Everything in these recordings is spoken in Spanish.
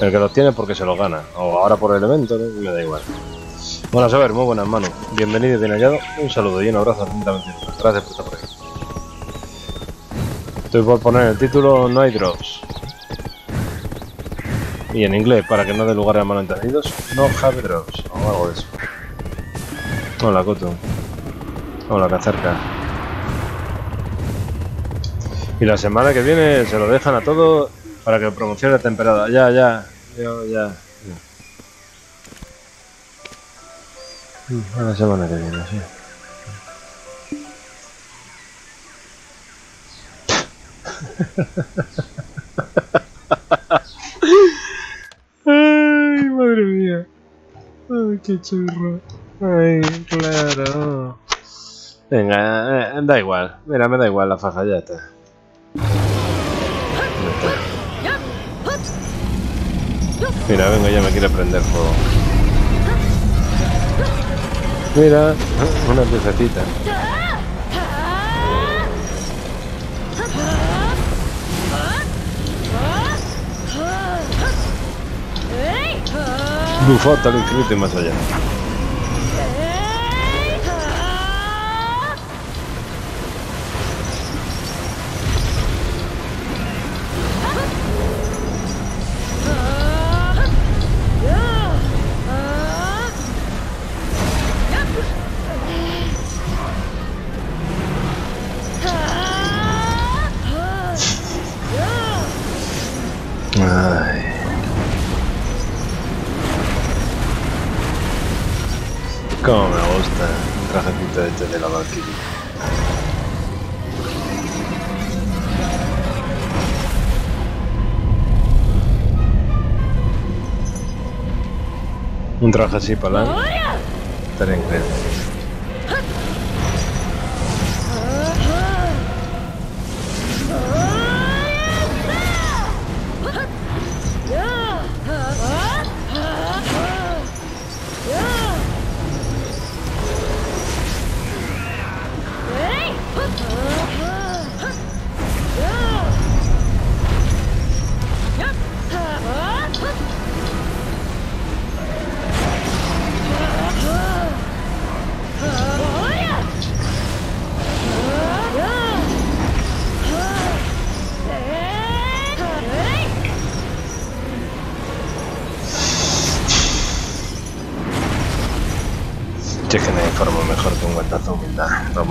El que los tiene porque se los gana. O ahora por el evento, ¿no? me da igual. Bueno, a saber, muy buenas manos. Bienvenido y hallado. Un saludo y un abrazo atentamente. Gracias por estar por ahí. Estoy por poner el título No hay drops. Y en inglés, para que no dé lugar a malentendidos, No have drops. O algo de eso. Hola, Coto. Hola, Cacerca. Y la semana que viene se lo dejan a todo para que promocione la temporada. Ya, ya. Yo, ya. A la semana que viene, sí. Ay, madre mía. Ay, qué churro. Ay, claro. Venga, eh, da igual. Mira, me da igual la faja, ya está. Mira, venga, ya me quiere prender fuego. Mira, una piececita. Bufata al infinito y más allá. Traje así para estaría increíble.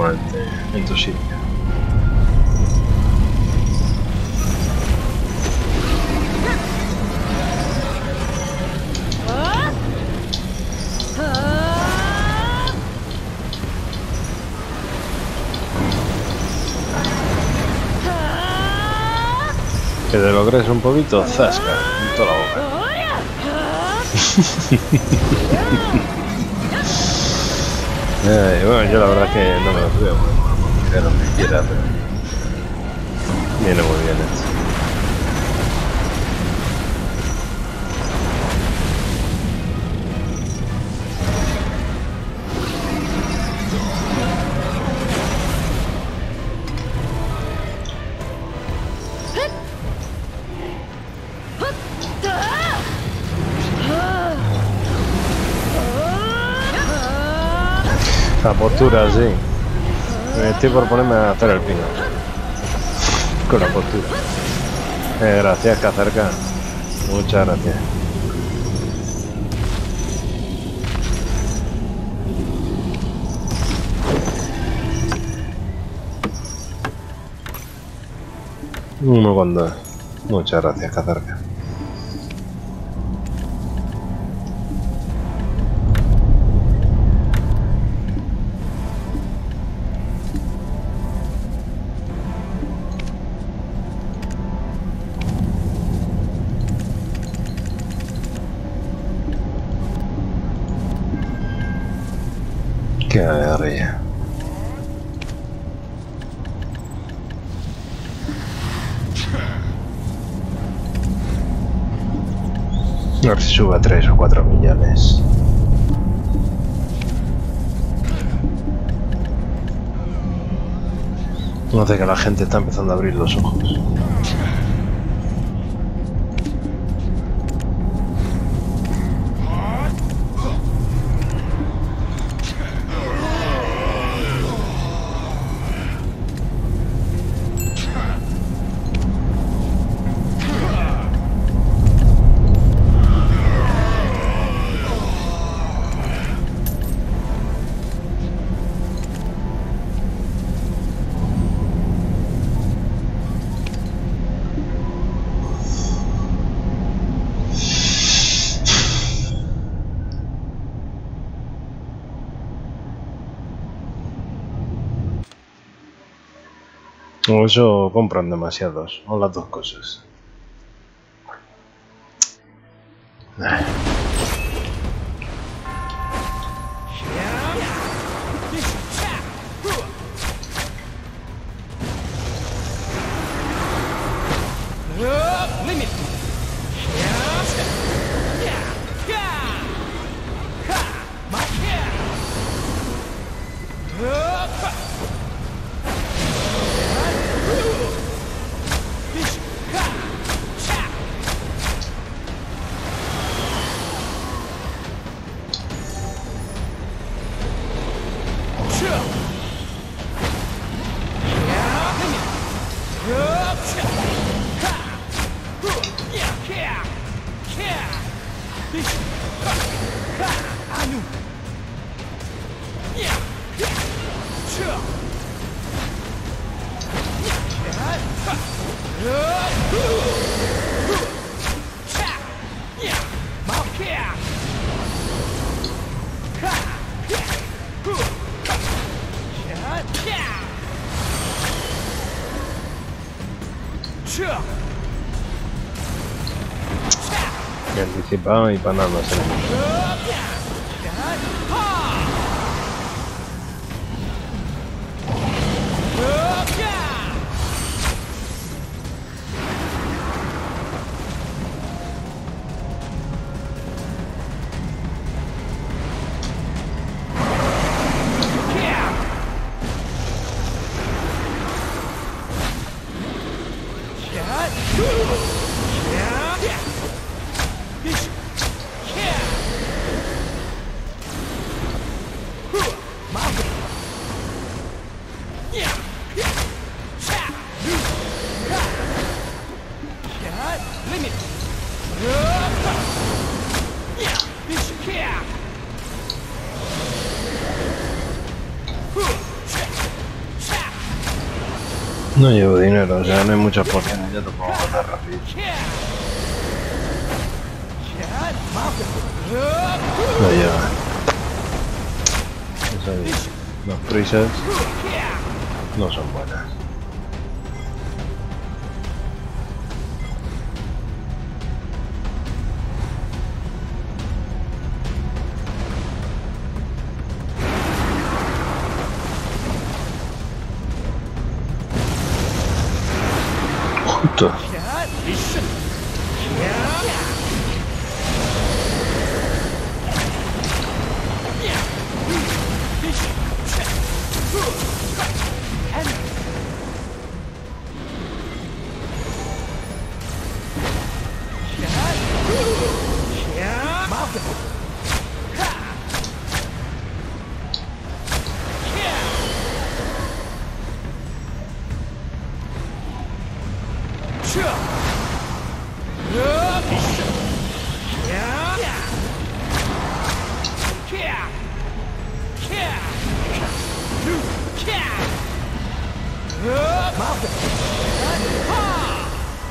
Ponerte en tu sitio. Que te lo crees un poquito, zasca, en toda la boca. Ay, bueno, yo la verdad es que no me lo creo, bueno, lo que quiera, pero viene muy bien esto. La postura, sí. Me estoy por ponerme a hacer el pino. Con la postura. Eh, gracias, Cacerca. Muchas gracias. Uno con dos. Muchas gracias, Cacerca. A ver si sube a 3 o 4 millones. No hace que la gente está empezando a abrir los ojos. O eso compran demasiados, o las dos cosas. À nous Yeah! Me anticipaba y para nada no No llevo dinero, o sea, no hay muchas pociones, ya te puedo matar rápido. No lleva. Los prisas no son buenas. что?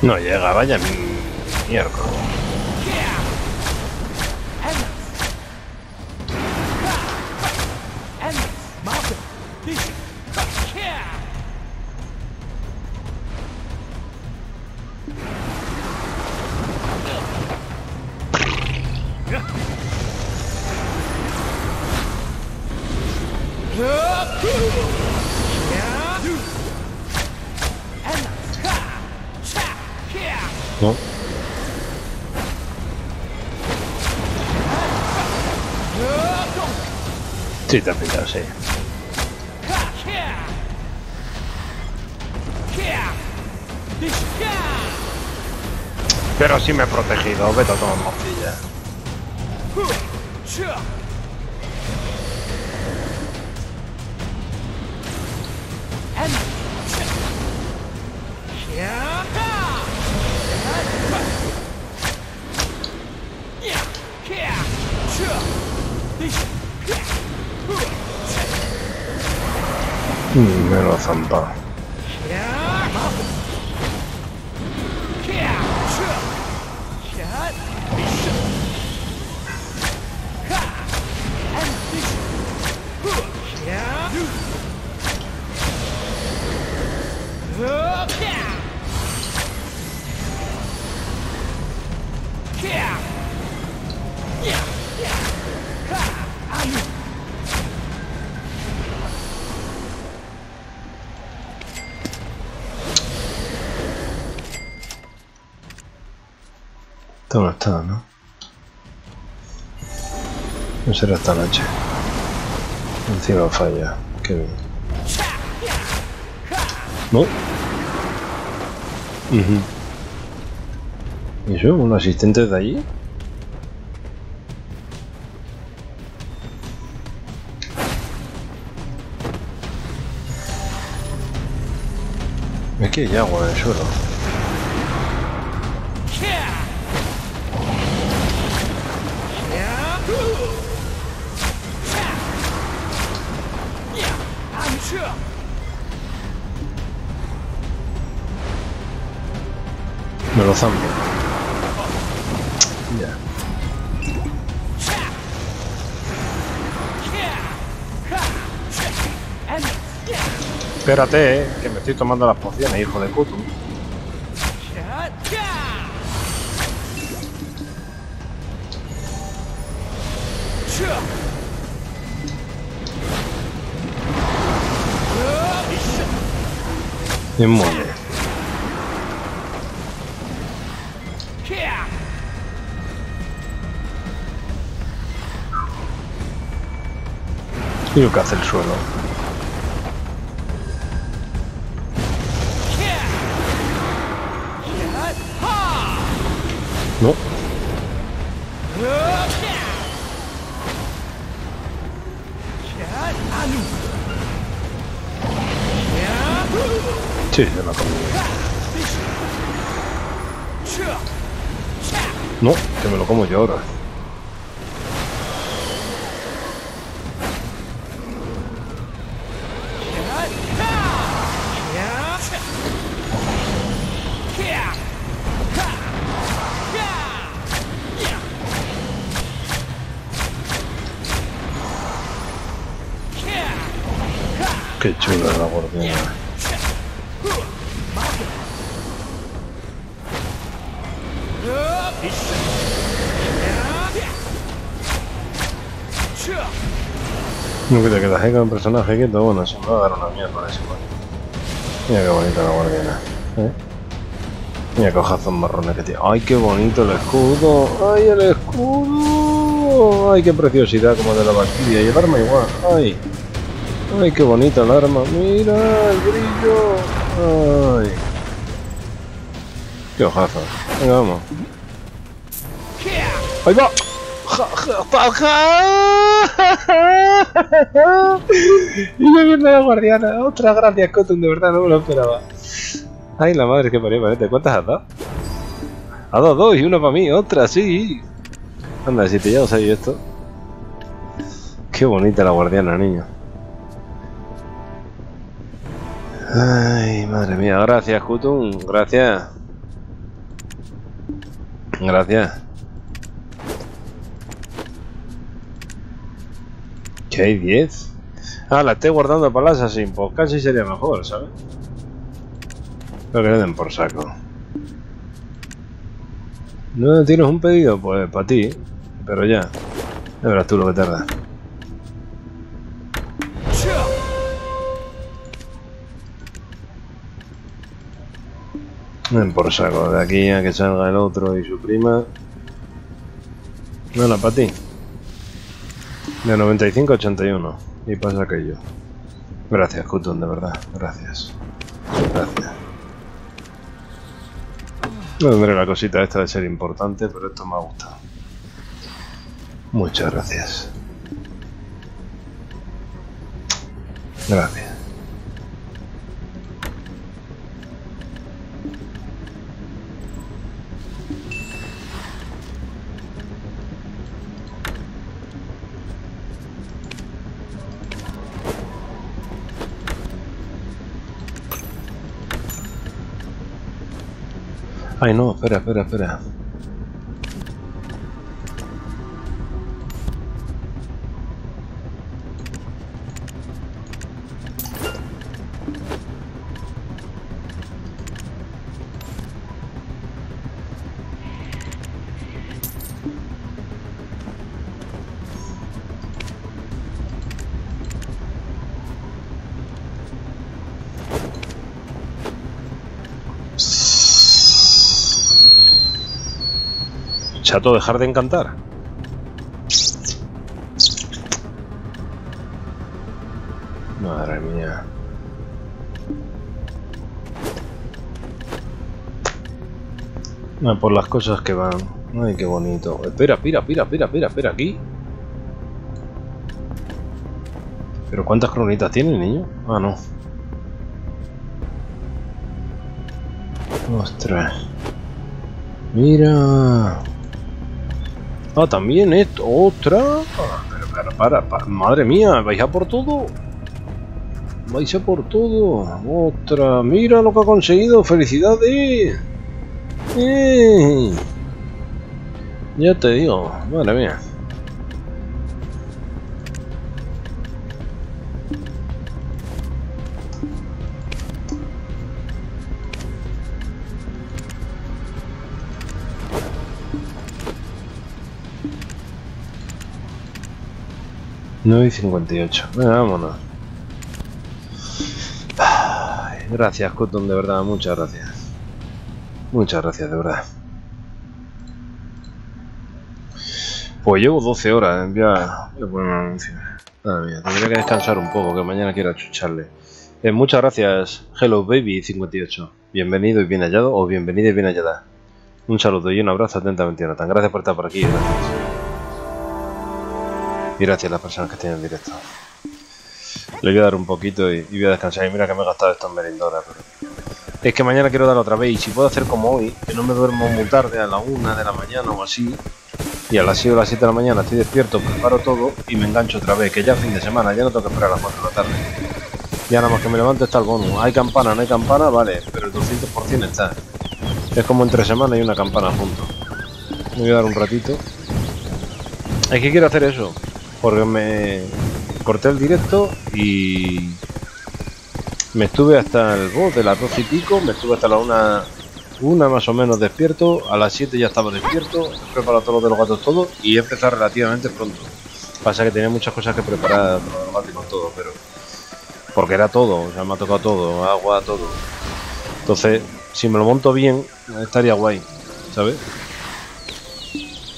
No llega, vaya mi- miércoles. Sí, te ha pillado, sí. Pero sí me he protegido, vete a tomar morcilla. Mm, me lo ha. No está, ¿no? No será esta noche. Encima falla. Qué bien. ¿No? Uh ¿Y eso? ¿Un asistente de allí? Es que hay agua en el suelo. Me lo zampo. Ya. Espérate, eh, que me estoy tomando las pociones, hijo de puto. Inmune. Y lo que hace el suelo. Sí, se la comí. No, que me lo como yo ahora. Qué chula la guardiana. No que te quedas ahí con un personaje quieto, bueno, se me va a dar una mierda ese igual. Mira qué bonita la guardiana. ¿eh? Mira qué ojazos marrones que tiene. ¡Ay, qué bonito el escudo! ¡Ay, el escudo! ¡Ay, qué preciosidad como de la Valkyria! Y el arma igual. ¡Ay! ¡Ay, qué bonita el arma! ¡Mira el brillo! ¡Ay! ¡Qué ojazos! Venga, vamos. ¡Ahí va! Y me viene la guardiana. Otra gracias, Cotton, de verdad, no me lo esperaba. Ay, la madre que parió. ¿Cuántas has dado? Ha dado dos y una para mí, otra, sí. Anda, si te llevas ahí esto. Qué bonita la guardiana, niño. Ay, madre mía, gracias, Kutun, gracias. Gracias. ¿Que hay 10? Ah, la estoy guardando para las así, pues casi sería mejor, ¿sabes? Pero que le den por saco. ¿No tienes un pedido? Pues para ti, pero ya. Ya verás tú lo que tarda. Den por saco, de aquí a que salga el otro y su prima. Nada, para ti. De 95 a 81. Y pasa aquello. Gracias, Kutun, de verdad. Gracias. Gracias. No tendré la cosita esta de ser importante, pero esto me ha gustado. Muchas gracias. Gracias. Ay, no, espera, espera, espera. Chato, dejar de encantar. Madre mía. No, por las cosas que van. Ay, qué bonito. Espera, espera, espera, espera, espera, espera, aquí. ¿Pero cuántas cronitas tiene, niño? Ah, no. Ostras. Mira. Ah, también esto. Otra. Pero, pero, para, para. Madre mía, vais a por todo. Vais a por todo. Otra. Mira lo que ha conseguido. Felicidades. Eh. Ya te digo. Madre mía. Nueve y 58. Venga, vámonos. Gracias, Cotton, de verdad, muchas gracias. Muchas gracias, de verdad. Pues llevo 12 horas, ya voy a poner un anuncio. Madre mía, tendría que descansar un poco, que mañana quiero achucharle. Eh, muchas gracias, Hello Baby 58. Bienvenido y bien hallado, o bienvenida y bien hallada. Un saludo y un abrazo atentamente, Jonathan. Gracias por estar por aquí. Gracias. Y gracias a las personas que estén en directo. Le voy a dar un poquito y, voy a descansar. Y mira que me he gastado esto en pero... Es que mañana quiero dar otra vez y si puedo hacer como hoy, que no me duermo muy tarde, a la una de la mañana o así, y a las 6 o las 7 de la mañana estoy despierto, preparo todo y me engancho otra vez, que ya es fin de semana, ya no tengo que esperar a las 4 de la tarde. Ya nada más que me levante está el bonus. Hay campana, no hay campana, vale, pero el 200% está. Es como entre semana y una campana junto. Me voy a dar un ratito. Es que quiero hacer eso, porque me corté el directo y me estuve hasta el oh, de las 12 y pico, me estuve hasta la una, una más o menos despierto, a las 7 ya estaba despierto, he preparado todo lo de los gatos todo y he empezado relativamente pronto. Pasa que tenía muchas cosas que preparar los con todo, pero porque era todo, o sea, me ha tocado todo, agua, todo. Entonces, si me lo monto bien, estaría guay, ¿sabes?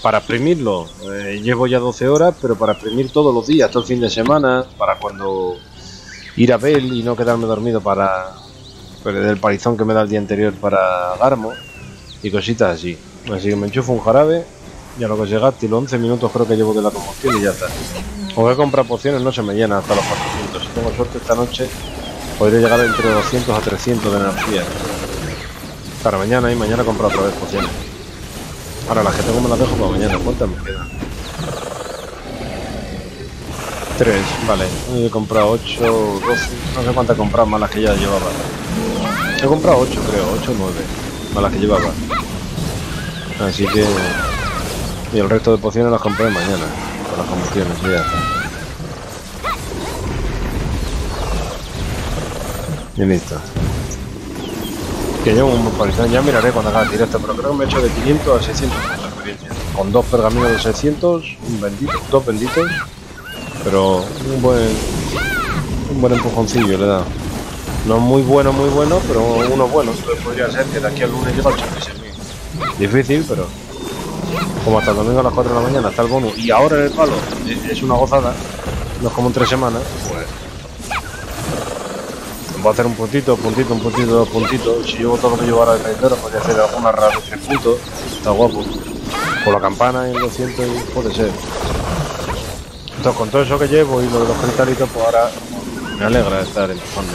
Para exprimirlo, eh, llevo ya 12 horas, pero para exprimir todos los días, todo el fin de semana, para cuando ir a Bell y no quedarme dormido para perder el palizón que me da el día anterior para Garmo y cositas así. Así que me enchufo un jarabe y a lo que llegaste y los 11 minutos creo que llevo de la combustión y ya está. Aunque comprar pociones no se me llena hasta los 400. Si tengo suerte esta noche podré llegar entre 200 a 300 de energía. Para mañana y mañana compro otra vez pociones. Ahora las que tengo me las dejo para mañana. ¿Cuántas me quedan? 3, vale. He comprado 8, 12. No sé cuántas he más las que ya llevaba. He comprado 8 creo, 8 o 9. Más las que llevaba. Así que... Y el resto de pociones las compré mañana. Con las combustiones y ya. Y listo. Que llevo un palizón, ya miraré cuando haga el directo, pero creo que me he hecho de 500 a 600 puntos. Con dos pergaminos de 600, un bendito, dos benditos, pero un buen un buen empujoncillo le da. No muy bueno, muy bueno, pero uno bueno. Entonces podría ser que de aquí al lunes llegue al 86.000. Difícil, pero como hasta el domingo a las 4 de la mañana está el bono y ahora el palo es una gozada, no es como en tres semanas, pues a hacer un puntito, puntito, un puntito, dos puntitos. Si llevo todo lo que llevo ahora de trayectoria, podría hacer alguna rara de puntos. Está guapo. Por la campana y el 200 puede ser. Entonces con todo eso que llevo y lo de los cristalitos, pues ahora me alegra estar empujando.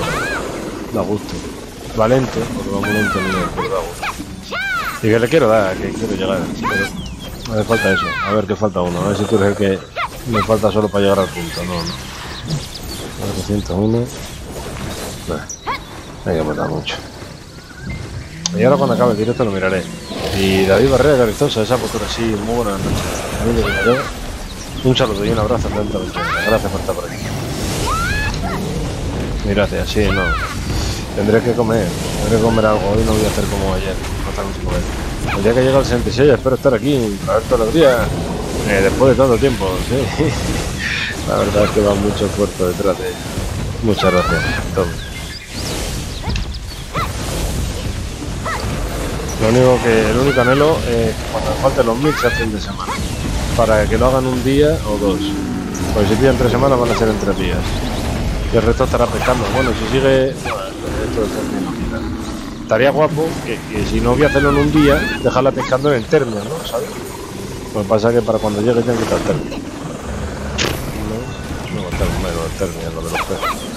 Da gusto. Va lento, porque va muy lento el pero. Y que le quiero dar, que quiero llegar. Pero me falta eso. A ver qué falta uno. A ver si tú eres el que me falta solo para llegar al punto. No, no. 401. Hay que matar mucho. Y ahora cuando acabe el directo lo miraré. Y David Barrera Carizosa, esa postura así, muy buenas noches. Un saludo y un abrazo atentamente. Gracias por estar por aquí. Gracias, sí, no. Tendré que comer, tendré que comer algo. Hoy no voy a hacer como ayer, no tan sin comer. El día que llega el 66 espero estar aquí para ver todos los días. Eh, después de tanto tiempo, sí. La verdad es que va mucho esfuerzo detrás de ella. Muchas gracias, Tom. Lo único que el único anhelo es cuando falten los mil se hacen de semana. Para que lo hagan un día o dos. Porque si pillan tres semanas van a ser en tres días. Y el resto estará pescando. Bueno, si sigue. Estaría guapo que, que, si no voy a hacerlo en un día, dejarla pescando en el término, ¿no? ¿Sabes? Que pasa que para cuando llegue tengo que el término. No, no el término, lo de los peces.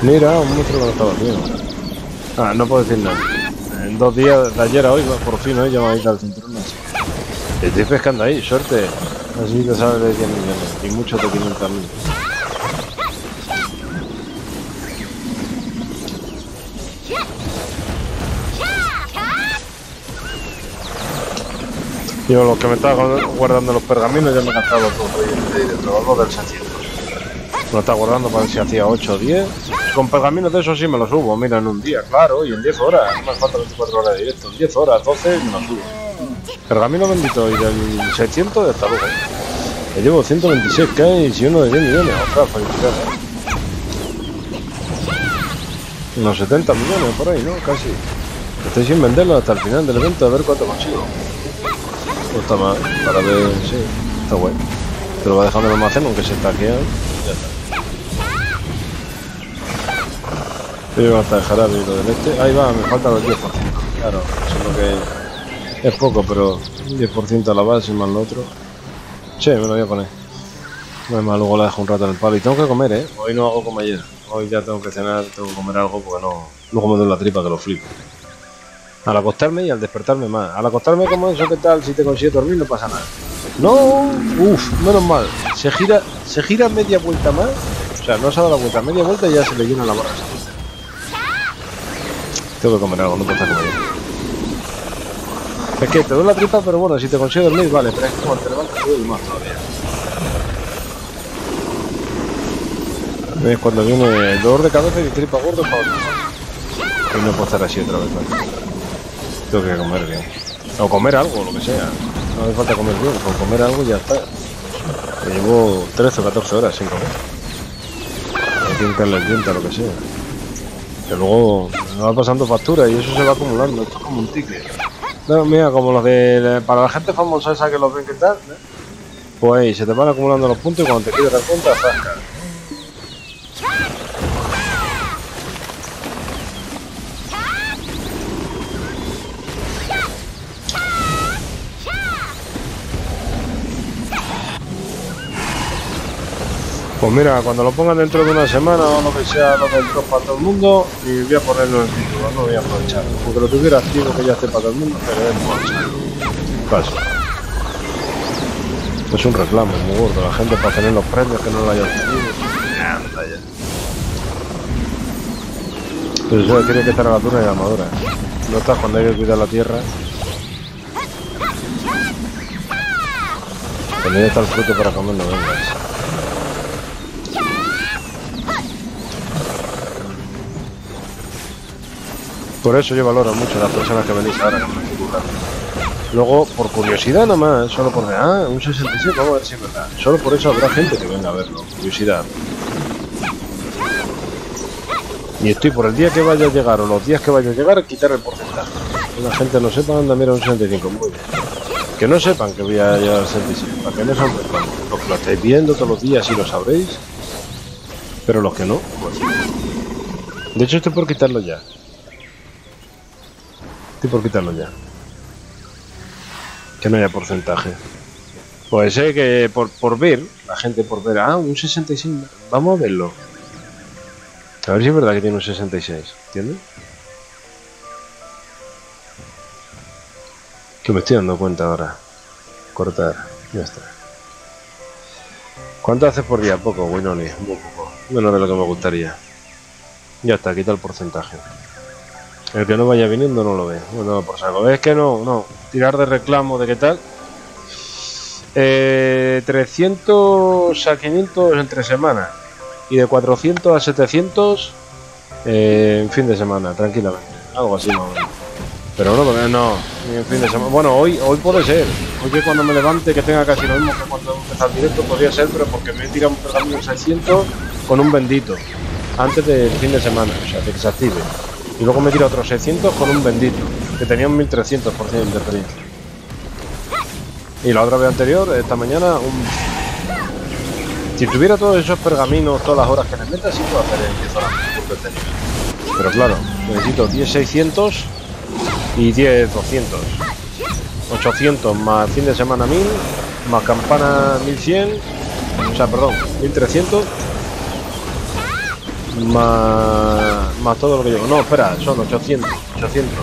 Mira, un monstruo que no estaba haciendo. Ah, no puedo decir nada. En dos días, de ayer a hoy, por fin hoy ya me a ir al cinturón. Estoy pescando ahí, suerte. Así te sale de 10 millones y muchos de 500 mil. Yo los que me estaba guardando los pergaminos ya me he gastado todo y dentro del 600. Lo estaba guardando para ver si hacía 8 o 10. Con pergaminos de eso sí me lo subo, mira, en un día, claro, y en 10 horas. No me falta 24 horas de directo. En 10 horas, 12 me lo subo. Pergamino bendito y del 600 de hasta luego. Me llevo 126 k y uno de 10 millones. Ostras, felicidades. Unos 70 millones por ahí, ¿no? Casi. Estoy sin venderlo hasta el final del evento a ver cuánto consigo. No está mal, para ver, sí, está bueno. Te lo va dejando el almacén aunque se está aquí. Ya está. Yo hasta el jarabe lo del este. Ahí va, me falta los 10%. Claro, eso es lo que es poco, pero 10% a la base más lo otro. Che, me lo voy a poner. No es más, luego la dejo un rato en el palo. Y tengo que comer, ¿eh? Hoy no hago como ayer. Hoy ya tengo que cenar, tengo que comer algo porque no... Luego me doy la tripa que lo flipo. Al acostarme y al despertarme más. Al acostarme como eso, ¿qué tal? Si te consigo dormir no pasa nada. No, uff, menos mal. Se gira, se gira media vuelta más. O sea, no se ha dado la vuelta, media vuelta y ya se le llena la barra. Tengo que comer algo, no puedo estar comiendo. Es que te doy la tripa, pero bueno, si te consigo dormir, vale, pero es como te levantas, doy más todavía. ¿Ves? Cuando viene dolor de cabeza y tripa gordo para otro. Y no puedo estar así otra vez. Tengo que comer bien. O comer algo, lo que sea. No hace falta comer bien, con comer algo ya está. Me llevo 13 o 14 horas sin comer. Hay que hincarle el diente lo que sea. Que luego me va pasando factura y eso se va acumulando. Esto es como un ticket. No, mira, como los de. Para la gente famosa esa que los ven que tal, ¿eh? pues se te van acumulando los puntos y cuando te quieres dar cuenta. Pues mira, cuando lo pongan dentro de una semana o lo que sea, lo top para todo el mundo, y voy a ponerlo en el título, no voy a aprovechar. Porque lo tuviera activo que ya esté para todo el mundo, pero es. Paso. Es un reclamo muy gordo, la gente para tener los premios que no lo haya tenido. Anda ya. Pero eso tiene que estar a la altura y la armadura. No estás cuando hay que cuidar la tierra. Cuando ya está el fruto para comerlo, vengas. Por eso yo valoro mucho a las personas que venís ahora Luego, por curiosidad nomás, solo por... Ah, un 66, vamos a ver si es verdad. Solo por eso habrá gente que venga a verlo. Curiosidad. Y estoy por el día que vaya a llegar o los días que vaya a llegar, quitar el porcentaje. La gente no sepa, anda, mira un 65. Muy bien. Que no sepan que voy a llegar al 66. Para que no sean Los que lo estáis viendo todos los días y lo sabréis. Pero los que no. De hecho, estoy por quitarlo ya. Estoy por quitarlo ya. Que no haya porcentaje. Puede ser que por, por ver, la gente por ver, ah, un 66, vamos a verlo. A ver si es verdad que tiene un 66, ¿entiendes? Que me estoy dando cuenta ahora. Cortar, ya está. ¿Cuánto haces por día? Poco, ni muy poco. Menos de lo que me gustaría. Ya está, quita el porcentaje. El que no vaya viniendo no lo ve. Bueno, por saco. Es que no, no. Tirar de reclamo de qué tal. Eh, 300 a 500 entre semanas. Y de 400 a 700 eh, en fin de semana, tranquilamente. Algo así, no. Pero no, no, ni en fin de semana. Bueno, hoy, hoy puede ser. Hoy que cuando me levante que tenga casi lo mismo que cuando empezó el directo, podría ser, pero porque me he tirado un pergamino 600 con un bendito. Antes del fin de semana, o sea, que se active. Y luego me tira otros 600 con un bendito, que tenía un 1300% de experiencia. Y la otra vez anterior, esta mañana, un... Si tuviera todos esos pergaminos, todas las horas que me meta, sí puedo hacer el 10 horas Pero claro, necesito 10 600 y 10 200. 800 más fin de semana 1000, más campana 1100, o sea, perdón, 1300 más, más todo lo que llevo. No, espera, son 800, 800.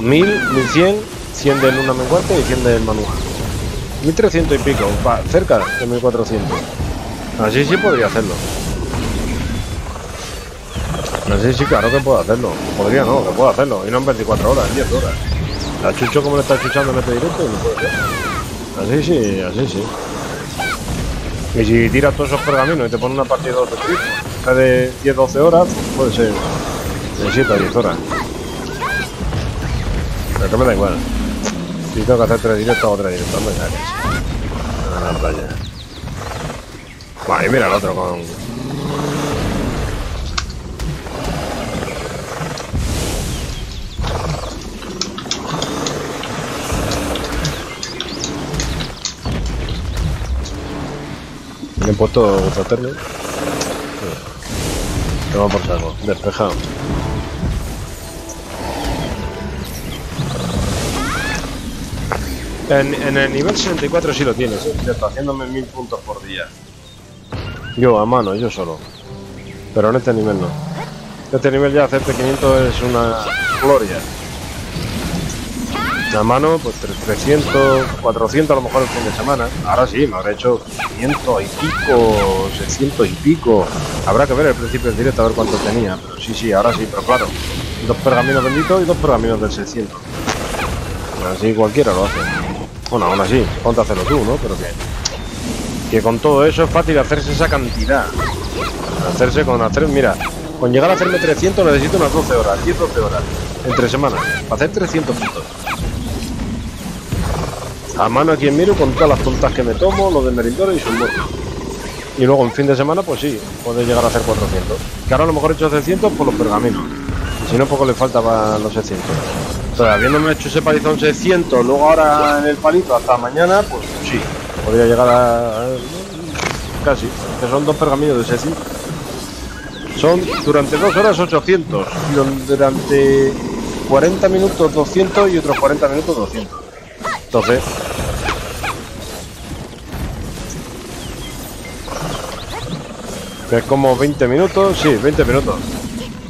1000, 1100, 100 del Luna Menguarte y 100 del manual. 1300 y pico, va, cerca de 1400. Así sí podría hacerlo. Así sí, claro que puedo hacerlo. Podría no, que puedo hacerlo. Y no en 24 horas, en 10 horas. La chucho como le está chuchando en este directo no puede Así sí, así sí. Y si tiras todos esos pergaminos y te pones una partida de trip, de 10-12 horas, puede ser de 7 a 10 horas. Pero que me da igual. Si tengo que hacer 3 directos, hago 3 directos. No ya A la playa. Bueno, mira el otro con... Me he puesto ultraterno. Toma por saco, despejado. En, en, el nivel 64 sí lo tienes, ¿eh? haciéndome mil puntos por día. Yo, a mano, yo solo. Pero en este nivel no. En este nivel ya hacerte 500 es una gloria. A mano, pues 300, 400 a lo mejor el fin de semana. Ahora sí, me habré hecho 500 y pico, 600 y pico. Habrá que ver el principio del directo a ver cuánto tenía. Sí, sí, ahora sí, pero claro. Dos pergaminos benditos y dos pergaminos del 600. Así cualquiera lo hace. Bueno, aún así, ponte a hacerlo tú, ¿no? Pero que, que con todo eso es fácil hacerse esa cantidad. Hacerse con hacer, mira, con llegar a hacerme 300 necesito unas 12 horas, 10, 12 horas, entre semanas, para hacer 300 puntos a mano aquí en Miro con todas las tontas que me tomo, los de merindores y sus muertos. Y luego en fin de semana, pues sí, puede llegar a hacer 400. Que ahora a lo mejor he hecho 600 por los pergaminos. si no, poco le falta para los 600. Pero habiéndome hecho ese palizón 600, luego ahora en el palito hasta mañana, pues sí, podría llegar a... casi, que son dos pergaminos de 600. Son durante dos horas 800, y durante 40 minutos 200 y otros 40 minutos 200. Entonces, es como 20 minutos, sí, 20 minutos.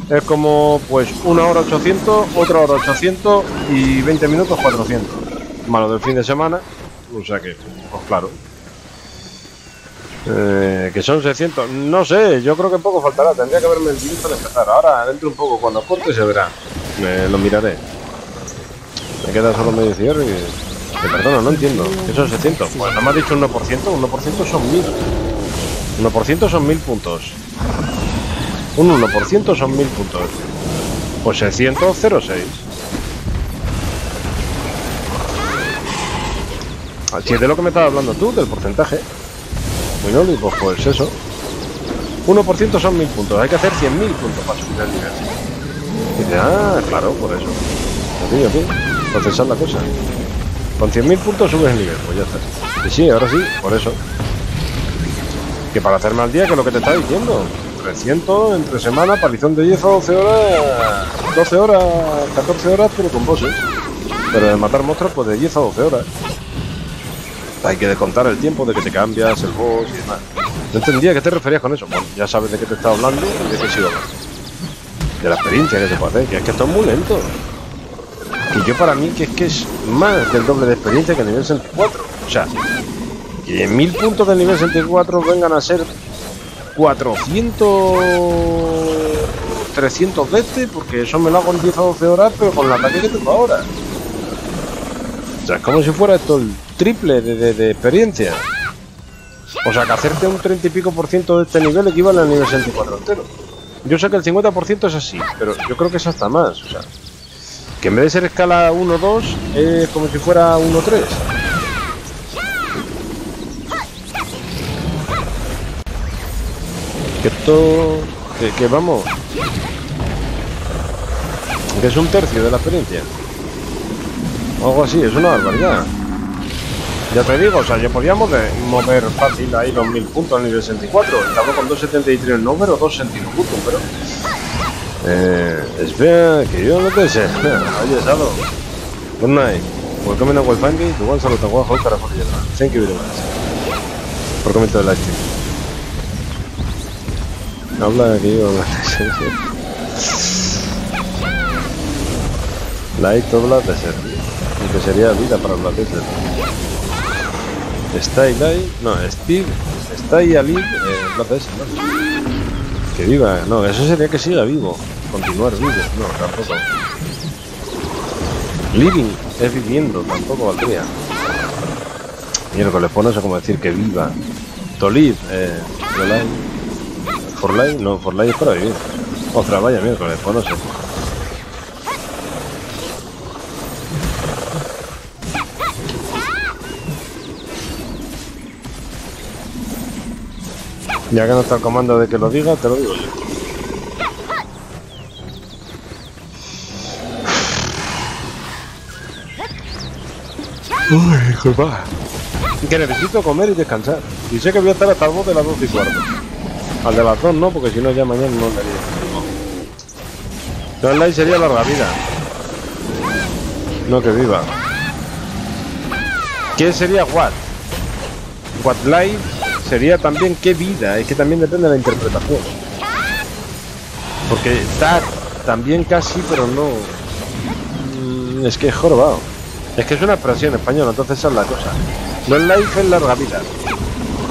Es como pues una hora 800, otra hora 800 y 20 minutos 400. Malo del fin de semana, o sea que, pues claro. Eh, que son 600, no sé, yo creo que poco faltará, tendría que verme el directo al empezar. Ahora dentro un poco, cuando corte se verá, me lo miraré. Me queda solo medio cierre y perdona, no entiendo. ¿Qué son 700? Pues no me ha dicho un 1%, 1% son 1000. 1% son 1000 puntos. Un 1% son 1000 puntos. Pues 600, 0,6. Si es de lo que me estabas hablando tú, del porcentaje. Bueno, pues, pues eso. 1% son 1000 puntos. Hay que hacer 100.000 puntos para subir el nivel. Y dice, ah, claro, por eso. Aquí, aquí. Procesar la cosa. Con 100.000 puntos subes el nivel, pues ya está. Y sí, ahora sí, por eso. Que para hacer mal día, que es lo que te está diciendo. 300 entre semana, palizón de 10 a 12 horas, 12 horas, 14 horas, pero con bosses. Pero de matar monstruos, pues de 10 a 12 horas. Hay que descontar el tiempo de que te cambias el boss y demás. No entendía a qué te referías con eso. Bueno, ya sabes de qué te está hablando y de qué sigo De la experiencia que se puede hacer, que es que esto es muy lento que yo para mí que es que es más del doble de experiencia que el nivel 64. O sea, que mil puntos del nivel 64 vengan a ser 400 300 de este, porque eso me lo hago en 10 a 12 horas, pero con el ataque que tengo ahora. O sea, es como si fuera esto el triple de, de experiencia. O sea, que hacerte un 30 y pico por ciento de este nivel equivale al nivel 64 entero. Yo sé que el 50% es así, pero yo creo que es hasta más. O sea, que en vez de ser escala 1-2 es como si fuera 1-3. Esto... Que, vamos... Que es un tercio de la experiencia. Algo así, es una barbaridad. Ya te digo, o sea, yo podíamos mover fácil ahí los 1000 puntos al nivel 64. Estamos con 273 en número, 261 puntos, pero. Eh, espera, que yo no te sé. Oye, Salo. Good night. Welcome a Wildfinding. Tu one solo te voy a Thank you very much. Por comentario de live. Habla que yo Light of de ser. Y que sería vida para Desert. Está Eli, no, Steve, está ahí Ali, eh, ¿no? Que viva, no, eso sería que siga vivo, continuar vivo, no, tampoco. Living es viviendo, tampoco valdría. Miércoles, no sé cómo decir que viva. To live, eh, life, no, for life es para vivir. Otra vaya miércoles, pues no sé. Ya que no está el comando de que lo diga, te lo digo yo. Uy, disculpa. Que necesito comer y descansar. Y sé que voy a estar hasta el de las 12 y cuarto. Al de las 2 no, porque si no ya mañana no le haría. No, live sería larga vida. No que viva. ¿Qué sería what? What life sería también qué vida, es que también depende de la interpretación. Porque está también casi, pero no. Mm, es que es jorobado. Es que es una expresión española, entonces esa es la cosa. No life, es larga vida.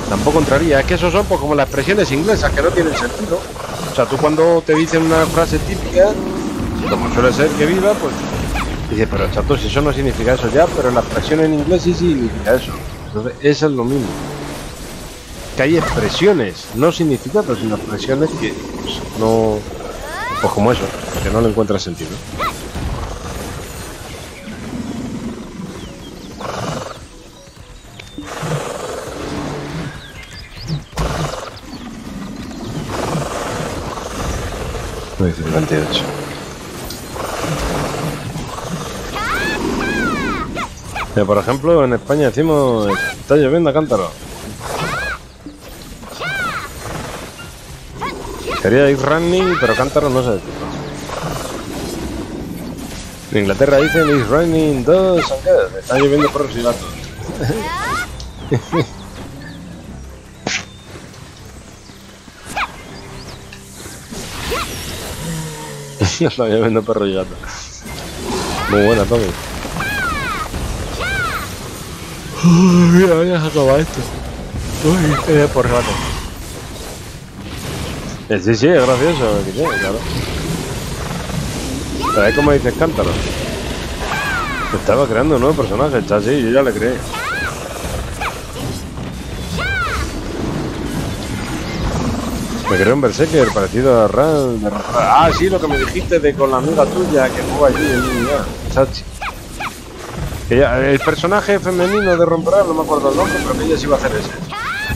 Tampoco entraría. Es que esos son pues, como las expresiones inglesas que no tienen sentido. O sea, tú cuando te dicen una frase típica, como suele ser que viva, pues dices, pero chato, si eso no significa eso ya, pero la expresión en inglés sí significa eso. Entonces, eso es lo mismo que hay expresiones, no significados, sino expresiones que pues, no, pues como eso, que no le encuentra sentido. Por ejemplo, en España decimos está lloviendo a cántaro. Sería ir running, pero cántaro no sé decirlo. En Inglaterra dicen is running 2 aunque Está lloviendo perros y gatos. Está lloviendo perros y gatos. Muy buena, Tommy. Uy, ya se acaba esto. Uy, eh, por rato. Eh, sí, sí, es gracioso, que claro. Pero es como dices cántaro. Estaba creando un nuevo personaje, está así, yo ya le creé. Me creé un Berserker parecido a Ran. Ah, sí, lo que me dijiste de con la amiga tuya que juega allí en Sachi. Que el personaje femenino de Romper, no me acuerdo el nombre, pero que ella sí iba a hacer ese.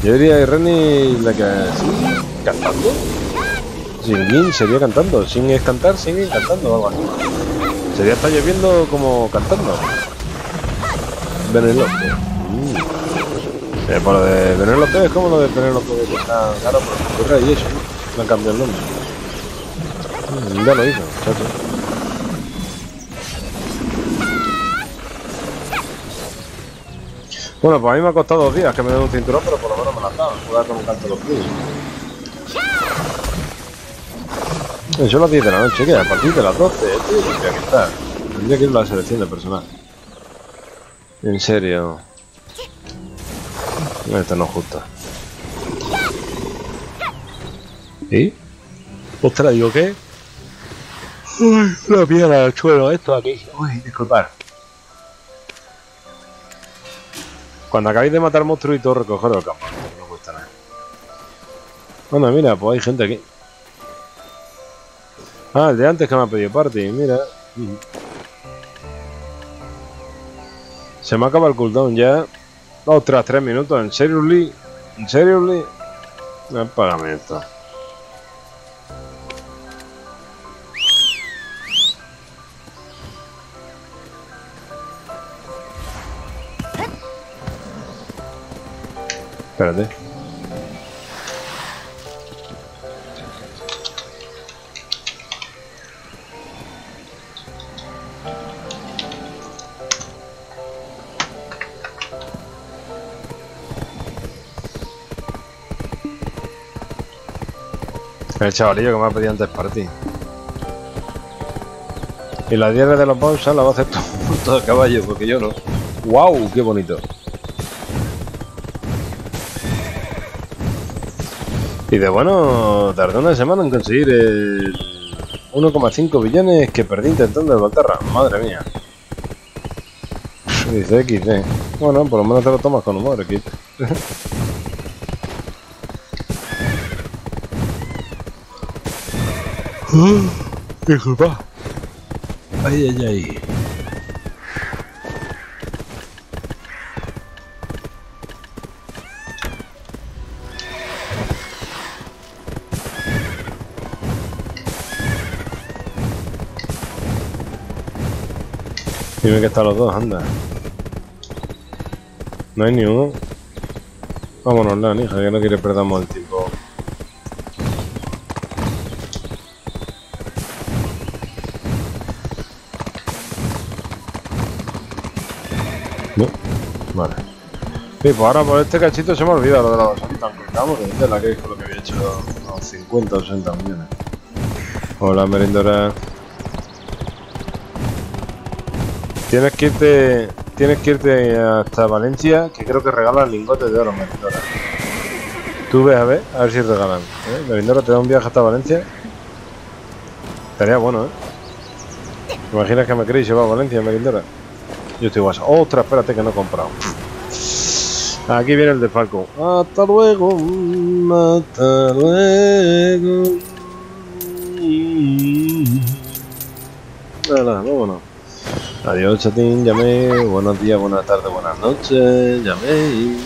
Yo diría Irene la que. ¿sí? ¿Cantando? Sin sería cantando. Sin es cantar, sin cantando algo así. Sería estar lloviendo como cantando. Benelope. Mm. Eh, por lo de Benelope es como lo de Benelope que está claro por el y eso. No han cambiado el nombre. Mm, ya lo hizo, chacho. Bueno, pues a mí me ha costado dos días que me den un cinturón, pero por lo menos me la han dado. Jugar con un canto de los pies. Son las 10 de la noche, que a partir de las 12, tío, tendría que estar. Tendría que ir a la selección de personal. En serio. Esto no es justo. ¿Y? Ostras, digo, ¿qué? Uy, la piedra del suelo, esto aquí. Uy, disculpad. Cuando acabéis de matar monstruos y todo, el campo. No cuesta nada. Bueno, mira, pues hay gente aquí. Ah, el de antes que me ha pedido party, mira. Se me acaba el cooldown ya. Otras tres minutos, ¿en serio, Lee? ¿En serio, Lee? El pagamento. Espérate. El chavalillo que me ha pedido antes ti Y la diarrea de los bolsas la va a hacer todo, el caballo, porque yo no. ¡Wow! ¡Qué bonito! Y de bueno, tardé una semana en conseguir el 1,5 billones que perdí intentando el Volterra. Madre mía. Dice XD. Bueno, por lo menos te lo tomas con humor, X. Disculpa. Ay, ay, ay. Dime que están los dos, anda. No hay ni uno. Vámonos, la hija, que no quiere perdamos el tiempo. Sí, pues ahora por este cachito se me olvida lo de la basura. Vamos, que es la que es lo que había hecho unos 50 o 60 millones. Hola, merendora. Tienes que irte. Tienes que irte hasta Valencia, que creo que regalan lingotes de oro, Merindora. Tú ves a ver, a ver si regalan. ¿eh? Merindora te da un viaje hasta Valencia. Estaría bueno, ¿eh? ¿Te imaginas que me queréis llevar a Valencia, Merindora? Yo estoy guasa. ¡Ostras! Espérate que no he comprado. Aquí viene el de Falco. Hasta luego. Hasta luego. Nada, vámonos. Adiós, chatín, llamé. Buenos días, buenas tardes, buenas noches. Llamé.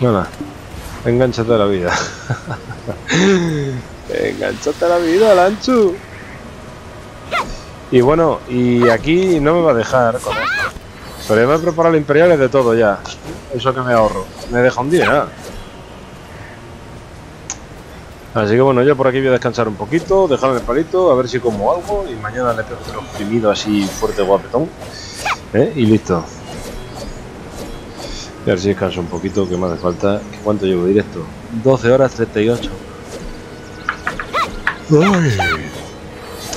Nada. Enganchate a la vida. Enganchate a la vida, Lanchu. Y bueno, y aquí no me va a dejar con esto. Pero me he preparado imperiales de todo ya. Eso que me ahorro. Me deja un día. Así que bueno, yo por aquí voy a descansar un poquito, dejarme el palito, a ver si como algo y mañana le pego otro exprimido así fuerte guapetón. ¿eh? Y listo. Y a ver si descanso un poquito, que me hace falta. ¿Cuánto llevo directo? 12 horas 38. Ay.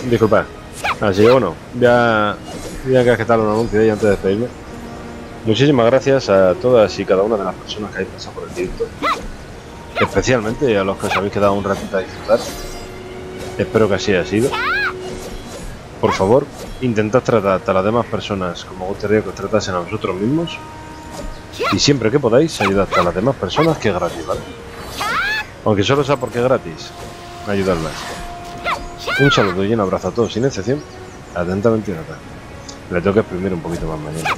Disculpad. Así que bueno, voy a, voy a tal un anuncio ahí antes de despedirme. Muchísimas gracias a todas y cada una de las personas que habéis pasado por el directo especialmente a los que os habéis quedado un ratito a disfrutar. Espero que así haya sido. Por favor, intentad tratar a las demás personas como gustaría que os tratasen a vosotros mismos. Y siempre que podáis, ayudad a las demás personas que es gratis, ¿vale? Aunque solo sea porque es gratis, ayudarlas. Un saludo y un abrazo a todos sin excepción. Atentamente, Nata. Le tengo que exprimir un poquito más mañana.